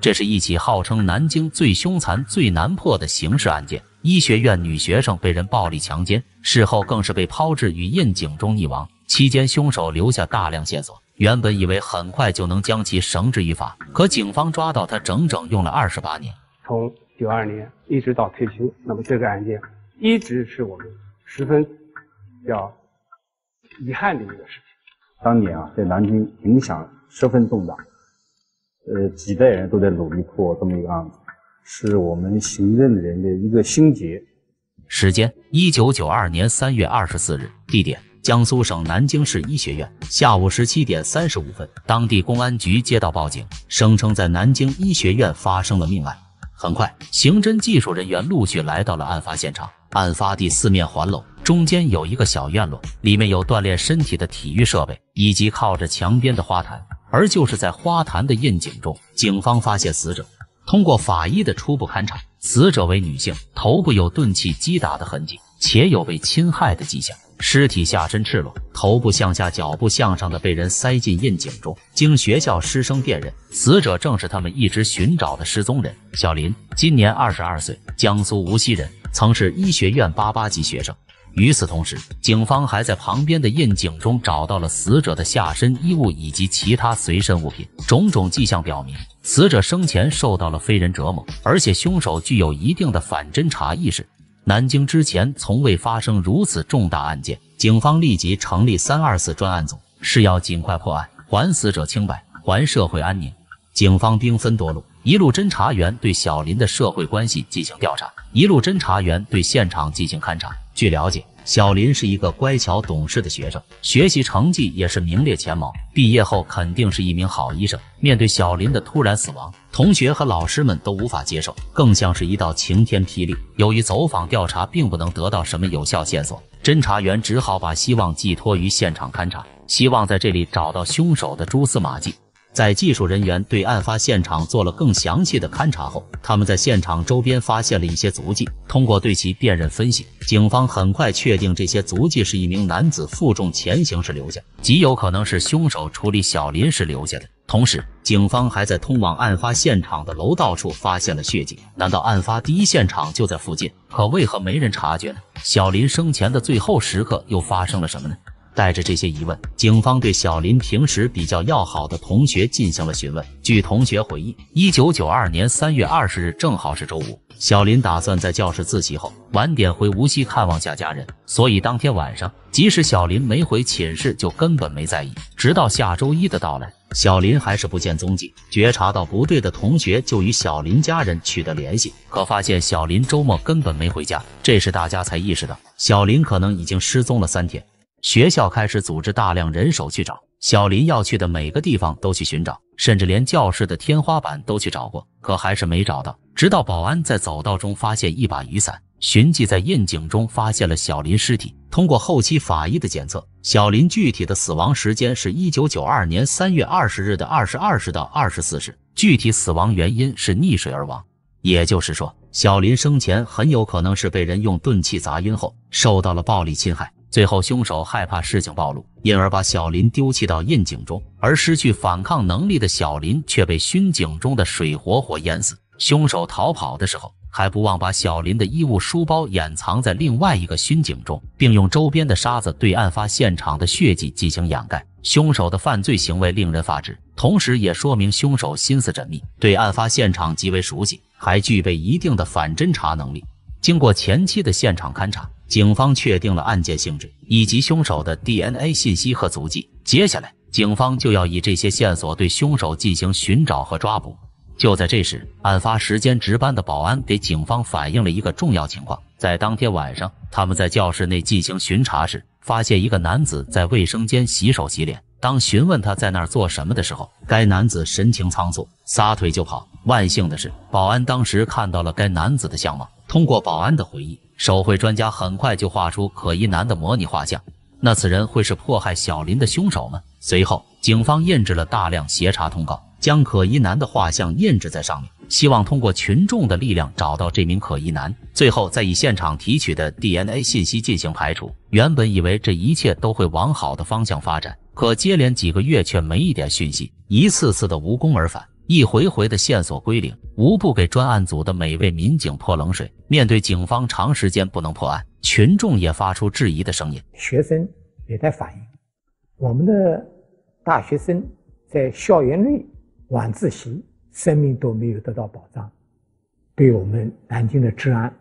这是一起号称南京最凶残、最难破的刑事案件。医学院女学生被人暴力强奸，事后更是被抛掷于窨井中溺亡。期间，凶手留下大量线索，原本以为很快就能将其绳之于法，可警方抓到他整整用了二十八年。从九二年一直到退休，那么这个案件一直是我们十分要遗憾的一个事情。当年啊，在南京影响十分重大，呃，几代人都在努力破这么一个案子。是我们行政人的一个心结。时间：一九九二年三月二十四日。地点：江苏省南京市医学院。下午十七点三十五分，当地公安局接到报警，声称在南京医学院发生了命案。很快，刑侦技术人员陆续来到了案发现场。案发地四面环楼，中间有一个小院落，里面有锻炼身体的体育设备，以及靠着墙边的花坛。而就是在花坛的窨井中，警方发现死者。通过法医的初步勘查，死者为女性，头部有钝器击打的痕迹，且有被侵害的迹象。尸体下身赤裸，头部向下，脚部向上的被人塞进窨井中。经学校师生辨认，死者正是他们一直寻找的失踪人小林，今年二十二岁，江苏无锡人，曾是医学院八八级学生。与此同时，警方还在旁边的窨井中找到了死者的下身衣物以及其他随身物品。种种迹象表明，死者生前受到了非人折磨，而且凶手具有一定的反侦查意识。南京之前从未发生如此重大案件，警方立即成立三二四专案组，是要尽快破案，还死者清白，还社会安宁。警方兵分多路，一路侦查员对小林的社会关系进行调查，一路侦查员对现场进行勘查。据了解，小林是一个乖巧懂事的学生，学习成绩也是名列前茅，毕业后肯定是一名好医生。面对小林的突然死亡，同学和老师们都无法接受，更像是一道晴天霹雳。由于走访调查并不能得到什么有效线索，侦查员只好把希望寄托于现场勘查，希望在这里找到凶手的蛛丝马迹。在技术人员对案发现场做了更详细的勘查后，他们在现场周边发现了一些足迹。通过对其辨认分析，警方很快确定这些足迹是一名男子负重前行时留下，极有可能是凶手处理小林时留下的。同时，警方还在通往案发现场的楼道处发现了血迹。难道案发第一现场就在附近？可为何没人察觉呢？小林生前的最后时刻又发生了什么呢？带着这些疑问，警方对小林平时比较要好的同学进行了询问。据同学回忆，一九九二年三月二十日正好是周五，小林打算在教室自习后晚点回无锡看望下家人，所以当天晚上，即使小林没回寝室，就根本没在意。直到下周一的到来，小林还是不见踪迹。觉察到不对的同学就与小林家人取得联系，可发现小林周末根本没回家。这时大家才意识到，小林可能已经失踪了三天。学校开始组织大量人手去找小林要去的每个地方都去寻找，甚至连教室的天花板都去找过，可还是没找到。直到保安在走道中发现一把雨伞，寻迹在窨井中发现了小林尸体。通过后期法医的检测，小林具体的死亡时间是一九九二年三月二十日的二十二时到二十四时，具体死亡原因是溺水而亡。也就是说，小林生前很有可能是被人用钝器砸晕后，受到了暴力侵害。最后，凶手害怕事情暴露，因而把小林丢弃到窨井中，而失去反抗能力的小林却被熏井中的水活活淹死。凶手逃跑的时候，还不忘把小林的衣物、书包掩藏在另外一个熏井中，并用周边的沙子对案发现场的血迹进行掩盖。凶手的犯罪行为令人发指，同时也说明凶手心思缜密，对案发现场极为熟悉，还具备一定的反侦查能力。经过前期的现场勘查。警方确定了案件性质以及凶手的 DNA 信息和足迹，接下来警方就要以这些线索对凶手进行寻找和抓捕。就在这时，案发时间值班的保安给警方反映了一个重要情况：在当天晚上，他们在教室内进行巡查时，发现一个男子在卫生间洗手洗脸。当询问他在那儿做什么的时候，该男子神情仓促，撒腿就跑。万幸的是，保安当时看到了该男子的相貌。通过保安的回忆。手绘专家很快就画出可疑男的模拟画像，那此人会是迫害小林的凶手吗？随后，警方印制了大量协查通告，将可疑男的画像印制在上面，希望通过群众的力量找到这名可疑男，最后再以现场提取的 DNA 信息进行排除。原本以为这一切都会往好的方向发展，可接连几个月却没一点讯息，一次次的无功而返。一回回的线索归零，无不给专案组的每位民警泼冷水。面对警方长时间不能破案，群众也发出质疑的声音。学生也在反映，我们的大学生在校园内晚自习，生命都没有得到保障，对我们南京的治安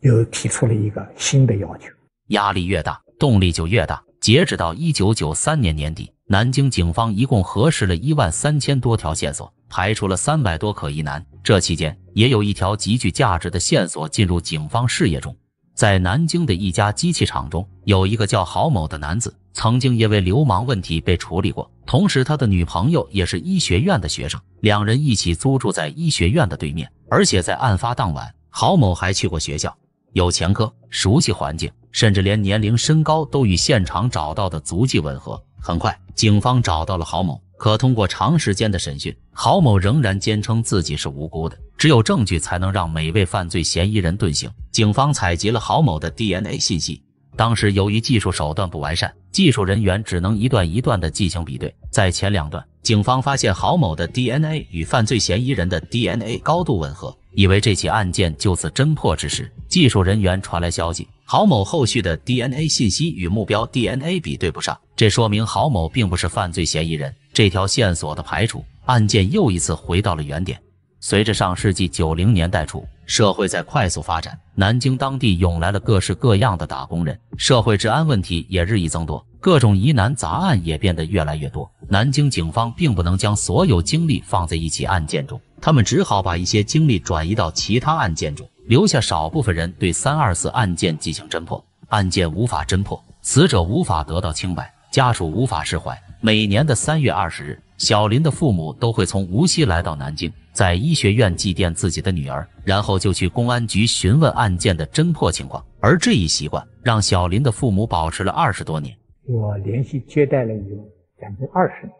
又提出了一个新的要求。压力越大，动力就越大。截止到一九九三年年底，南京警方一共核实了一万三千多条线索，排除了三百多可疑男。这期间，也有一条极具价值的线索进入警方视野中。在南京的一家机器厂中，有一个叫郝某的男子，曾经因为流氓问题被处理过。同时，他的女朋友也是医学院的学生，两人一起租住在医学院的对面。而且在案发当晚，郝某还去过学校，有前科，熟悉环境。甚至连年龄、身高都与现场找到的足迹吻合。很快，警方找到了郝某，可通过长时间的审讯，郝某仍然坚称自己是无辜的。只有证据才能让每位犯罪嫌疑人遁形。警方采集了郝某的 DNA 信息，当时由于技术手段不完善，技术人员只能一段一段的进行比对。在前两段，警方发现郝某的 DNA 与犯罪嫌疑人的 DNA 高度吻合。以为这起案件就此侦破之时，技术人员传来消息，郝某后续的 DNA 信息与目标 DNA 比对不上，这说明郝某并不是犯罪嫌疑人。这条线索的排除，案件又一次回到了原点。随着上世纪九零年代初，社会在快速发展，南京当地涌来了各式各样的打工人，社会治安问题也日益增多，各种疑难杂案也变得越来越多。南京警方并不能将所有精力放在一起案件中。他们只好把一些精力转移到其他案件中，留下少部分人对三二四案件进行侦破。案件无法侦破，死者无法得到清白，家属无法释怀。每年的三月二十日，小林的父母都会从无锡来到南京，在医学院祭奠自己的女儿，然后就去公安局询问案件的侦破情况。而这一习惯让小林的父母保持了二十多年。我连续接待了有将近二十年，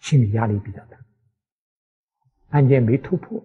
心理压力比较大。案件没突破，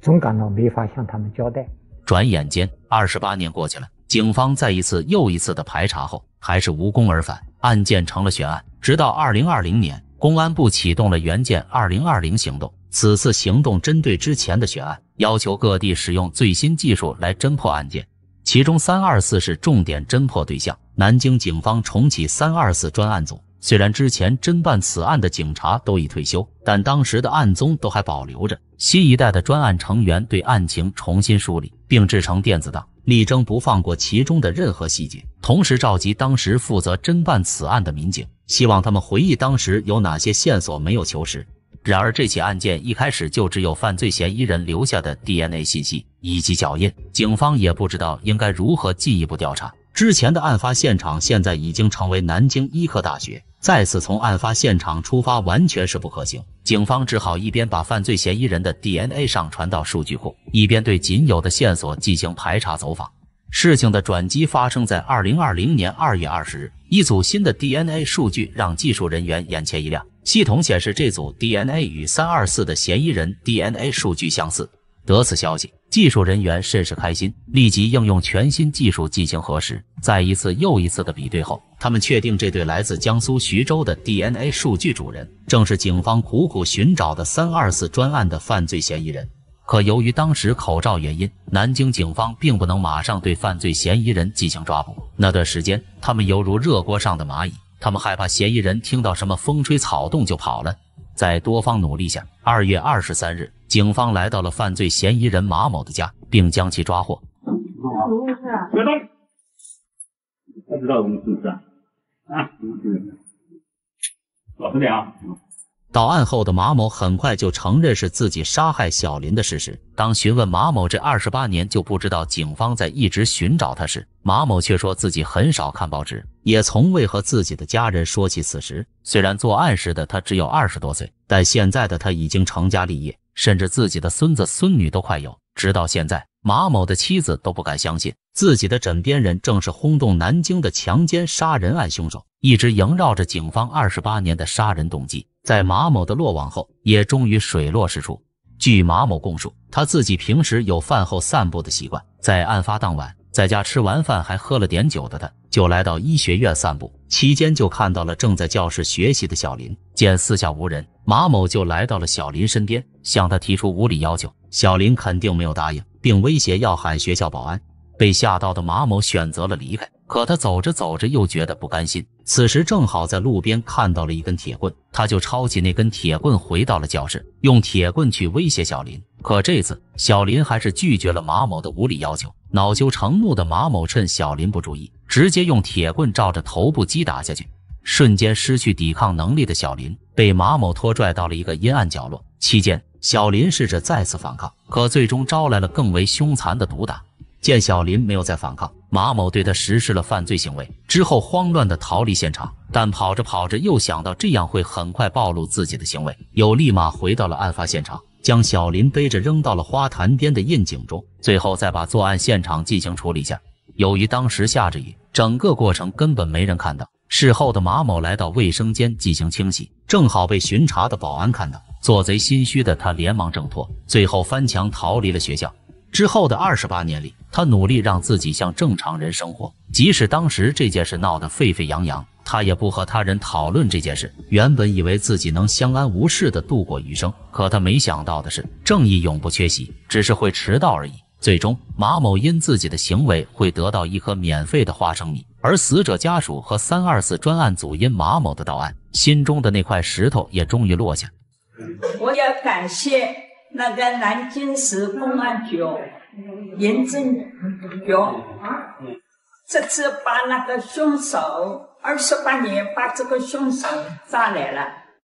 总感到没法向他们交代。转眼间，二十八年过去了，警方在一次又一次的排查后，还是无功而返，案件成了悬案。直到二零二零年，公安部启动了“援建二零二零”行动。此次行动针对之前的悬案，要求各地使用最新技术来侦破案件，其中三二四是重点侦破对象。南京警方重启三二四专案组。虽然之前侦办此案的警察都已退休，但当时的案宗都还保留着。新一代的专案成员对案情重新梳理，并制成电子档，力争不放过其中的任何细节。同时召集当时负责侦办此案的民警，希望他们回忆当时有哪些线索没有求实。然而，这起案件一开始就只有犯罪嫌疑人留下的 DNA 信息以及脚印，警方也不知道应该如何进一步调查。之前的案发现场现在已经成为南京医科大学。再次从案发现场出发完全是不可行，警方只好一边把犯罪嫌疑人的 DNA 上传到数据库，一边对仅有的线索进行排查走访。事情的转机发生在二零二零年二月二十日，一组新的 DNA 数据让技术人员眼前一亮，系统显示这组 DNA 与三二四的嫌疑人 DNA 数据相似。得此消息，技术人员甚是开心，立即应用全新技术进行核实。在一次又一次的比对后，他们确定这对来自江苏徐州的 DNA 数据主人，正是警方苦苦寻找的三二四专案的犯罪嫌疑人。可由于当时口罩原因，南京警方并不能马上对犯罪嫌疑人进行抓捕。那段时间，他们犹如热锅上的蚂蚁，他们害怕嫌疑人听到什么风吹草动就跑了。在多方努力下，二月二十三日，警方来到了犯罪嫌疑人马某的家，并将其抓获。别动！他知道我们是不是啊？啊，老实点啊！到案后的马某很快就承认是自己杀害小林的事实。当询问马某这二十八年就不知道警方在一直寻找他时，马某却说自己很少看报纸，也从未和自己的家人说起此事。虽然作案时的他只有二十多岁，但现在的他已经成家立业，甚至自己的孙子孙女都快有。直到现在，马某的妻子都不敢相信自己的枕边人正是轰动南京的强奸杀人案凶手。一直萦绕着警方二十八年的杀人动机，在马某的落网后，也终于水落石出。据马某供述，他自己平时有饭后散步的习惯，在案发当晚，在家吃完饭还喝了点酒的他，就来到医学院散步，期间就看到了正在教室学习的小林。见四下无人，马某就来到了小林身边，向他提出无理要求。小林肯定没有答应，并威胁要喊学校保安。被吓到的马某选择了离开。可他走着走着又觉得不甘心，此时正好在路边看到了一根铁棍，他就抄起那根铁棍回到了教室，用铁棍去威胁小林。可这次小林还是拒绝了马某的无理要求。恼羞成怒的马某趁小林不注意，直接用铁棍照着头部击打下去，瞬间失去抵抗能力的小林被马某拖拽到了一个阴暗角落。期间，小林试着再次反抗，可最终招来了更为凶残的毒打。见小林没有再反抗，马某对他实施了犯罪行为之后，慌乱的逃离现场。但跑着跑着又想到这样会很快暴露自己的行为，又立马回到了案发现场，将小林背着扔到了花坛边的窨井中，最后再把作案现场进行处理一下。由于当时下着雨，整个过程根本没人看到。事后的马某来到卫生间进行清洗，正好被巡查的保安看到，做贼心虚的他连忙挣脱，最后翻墙逃离了学校。之后的二十八年里，他努力让自己像正常人生活，即使当时这件事闹得沸沸扬扬，他也不和他人讨论这件事。原本以为自己能相安无事的度过余生，可他没想到的是，正义永不缺席，只是会迟到而已。最终，马某因自己的行为会得到一颗免费的花生米，而死者家属和三二四专案组因马某的到案，心中的那块石头也终于落下。我要感谢。那个南京市公安局严正局，这次把那个凶手二十八年把这个凶手抓来了。